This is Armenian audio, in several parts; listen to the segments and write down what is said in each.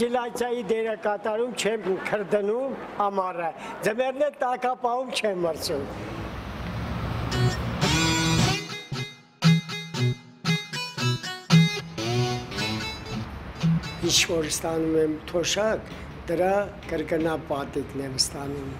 վենտիլացիայի դերը կատարում չեմ քրդնում ամառը։ Ձմեռն է տակապահում չեմ մրցում։ Ինչ որ ստանում եմ թոշակ, դրա կրկնա պատիկն եմ ստանում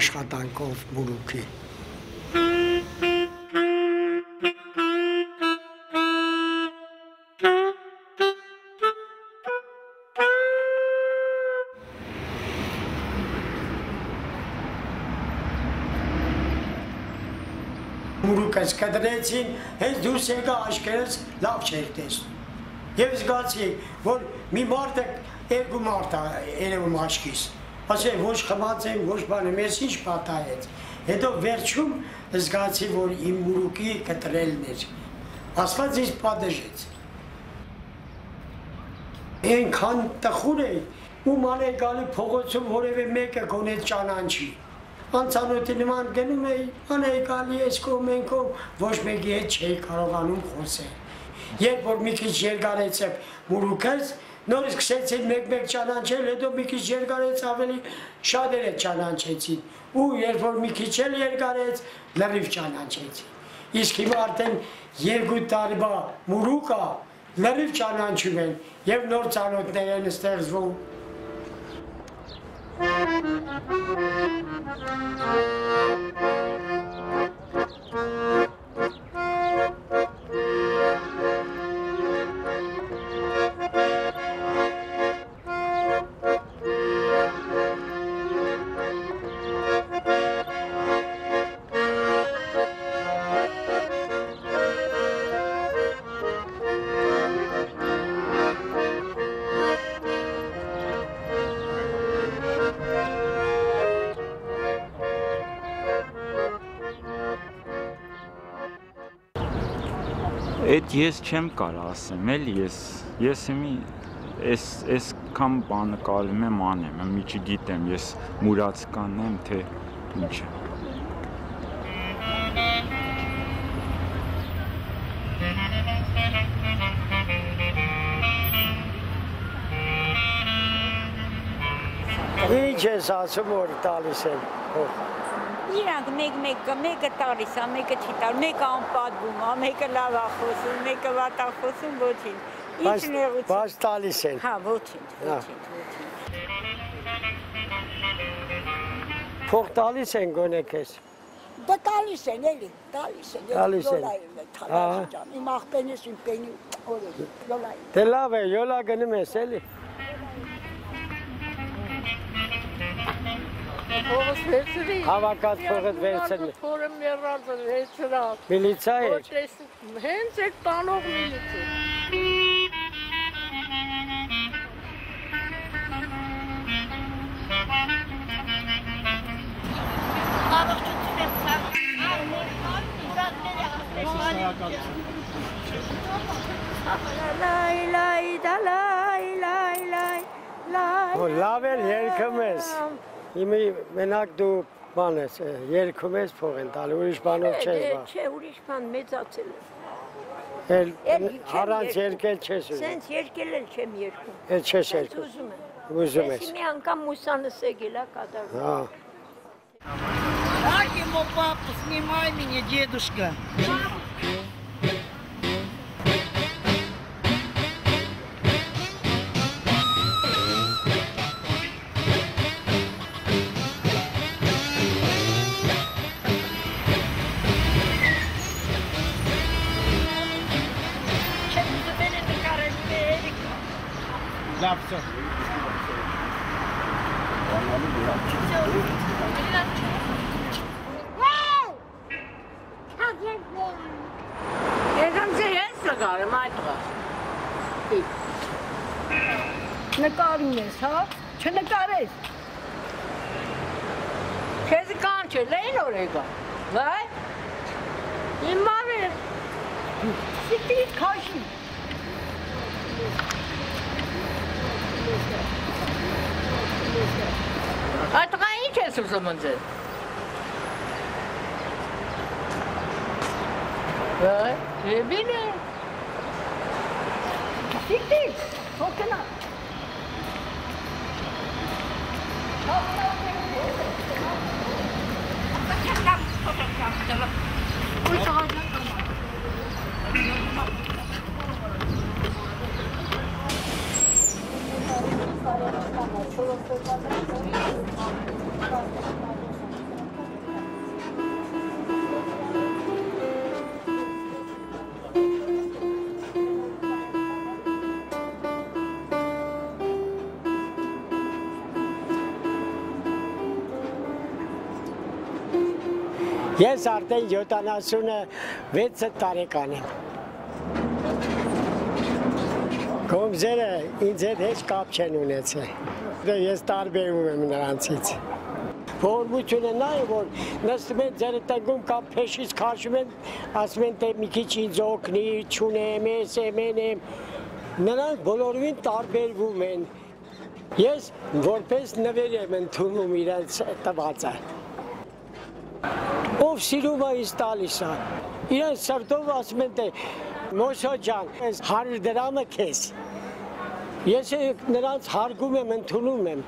աշխատանքով մուրուքի։ մուրուկս կդրեցին, հենց դուրս եկա աչքերս լավ չէր տեսնում։ Եվ զգացի, որ մի մարդ է, երկու մարդ է երևում աչքիս։ Ասել ոչ խմած եմ, ոչ բան եմ, ես ինչ պատահեց։ Հետո վերջում զգացի, որ իմ մուրուկի կտրելն էր։ Աստված ինձ պատժեց։ Այնքան տխուր է, ու ման է գալի փողոցում որևէ մեկը գոնե ճանաչի անցանոթի նման գնում էի, անեկալի ես կողմ են կողմ, ոչ մեկի հետ չէի կարողանում խոսել։ Երբ որ մի քիչ երկարեցებ մուրուքս, նորից սկսեցին մեկ-մեկ ճանաչել, հետո մի քիչ երկարեց ավելի շատերը ճանաչեցին։ Ու երբ որ մի քիչ էլ երկարեց, լրիվ ճանաչեցին։ Իսկ հիմա արդեն երկու տարվա մուրուկա լրիվ ճանաչում են եւ նոր ծանոթներ են ստեղծվում Thank you. Այդ ես չեմ կարող ասեմ, էլի ես ես հիմի այս այս կամ բանը կարում եմ անեմ, մի չգիտեմ, ես մուրացկանն եմ, թե ինչ է։ Ինչ ես ասում որ տալիս են հող Իրանք մեկ-մեկը, մեկը տալիս է, մեկը չի տալ, մեկը անպատվում է, մեկը լավ է խոսում, մեկը վատ է խոսում, ոչինչ։ Ինչ նեղություն։ Բայց տալիս են։ Հա, ոչինչ, ոչինչ, ոչինչ։ Փող տալիս են գոնե քեզ։ Դա տալիս են, էլի, տալիս են։ Տալիս են։ Իմ աղբենս իմ պենի օրը, յոլայի։ Դե լավ է, յոլա գնում ես, էլի։ Փողս վերցրի։ Հավաքած փողդ վերցրի։ Փորը մեռած վերցրա։ Միլիցա է։ Հենց այդ տանող միլիցա։ Առողջություն եմ ցավ։ Լայ լայ դա լայ լայ լայ լայ։ Լավ էլ երգում ես։ Իմի մենակ դու բան ես, երկում ես փող են տալի, ուրիշ բանով չես բա։ Չէ, ուրիշ բան մեծացել է։ Էլ առանց երկել չես ուզում։ Սենց երկել էլ չեմ երկում։ Էլ չես երկում։ Ուզում եմ։ Ուզում ես։ Մի անգամ մուսանս եկել է կատարում։ Հա։ Как ему папу, снимай меня, дедушка. Լավ, Նկարում ես, հա? Չնկարես։ Քեզ կան չէ, լեն օր եկա։ Վայ։ Իմ մամը սիկի քաշի։ Այդ տղա ինչ ես ուզում ընձել։ Եբին է։ Սիկտիկ, հոգնա։ Ой, сағайдан қалма. Ես արդեն 76 տարեկան եմ։ Կոմզերը ինձ հետ հեչ կապ չեն ունեցել։ Դե Ես տարբերում եմ նրանցից։ Ողորմությունը նա է, որ նստում են ձերը տնգում կամ փեշից քաշում են, ասում են թե մի քիչ ինձ օգնի, չունեմ, ես եմ, են եմ։ Նրանք բոլորովին տարբերվում են։ Ես որպես նվեր եմ ընդունում իրենց տվածը։ Ով սիրում է ինձ տալիս է։ Իրեն սրտով ասում են թե Մոշո ջան, այս 100 դրամը քեզ։ Ես նրանց հարգում եմ, ընդունում եմ։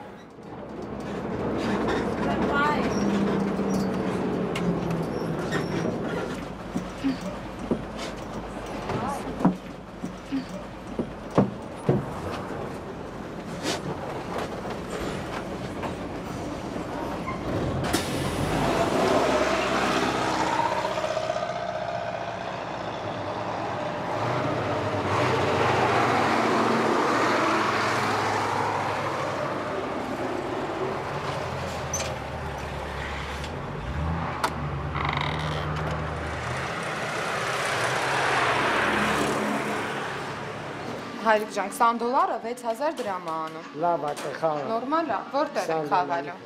Հայրիկ ջան, 20 դոլարը 6000 դրամ է անում։ Լավ է, կխաղա։ Նորմալ է։ Որտեղ է խաղալու։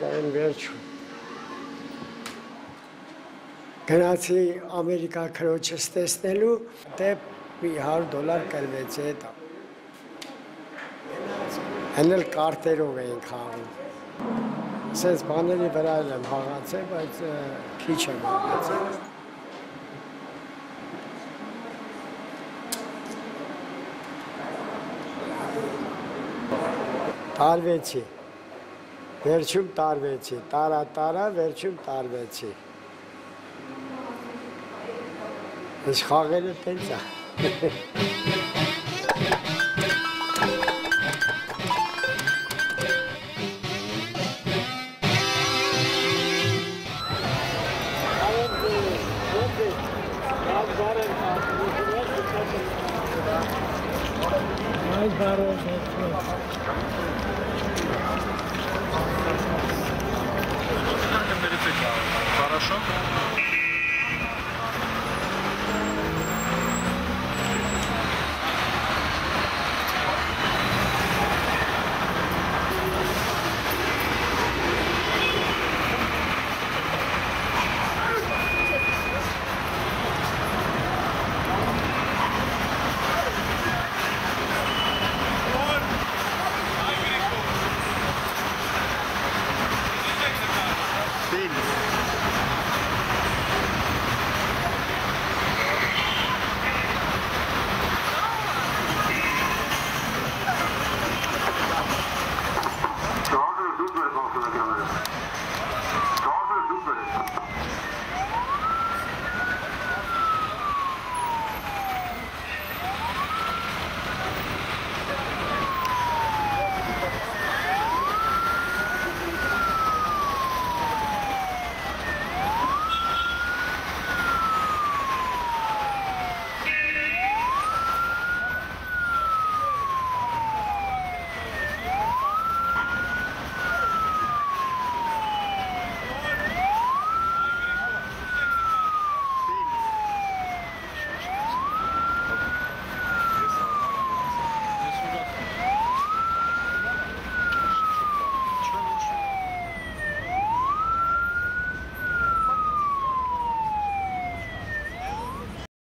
Դեն վերջում։ Գնացի Ամերիկա քրոջս տեսնելու, դե մի 100 դոլար կրվեց այդ։ Հəնել կարտերով էին խաղում։ Սենց բաների վրա եմ խաղացել, բայց քիչ եմ խաղացել։ Տարվեցի։ Վերջում տարվեցի, տարա տարա, վերջում տարվեցի։ Ես խաղերը տենց է։